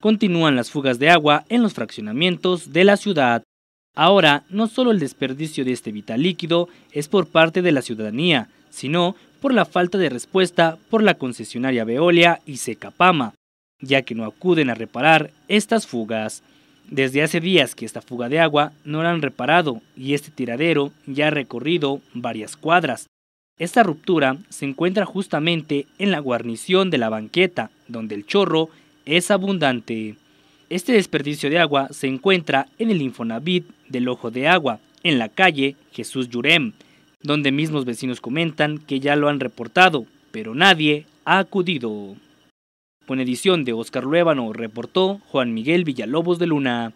continúan las fugas de agua en los fraccionamientos de la ciudad. Ahora, no solo el desperdicio de este vital líquido es por parte de la ciudadanía, sino por la falta de respuesta por la concesionaria Veolia y Secapama, ya que no acuden a reparar estas fugas. Desde hace días que esta fuga de agua no la han reparado y este tiradero ya ha recorrido varias cuadras. Esta ruptura se encuentra justamente en la guarnición de la banqueta, donde el chorro es abundante. Este desperdicio de agua se encuentra en el Infonavit del Ojo de Agua, en la calle Jesús Yurem, donde mismos vecinos comentan que ya lo han reportado, pero nadie ha acudido. Con edición de Oscar Luébano reportó Juan Miguel Villalobos de Luna.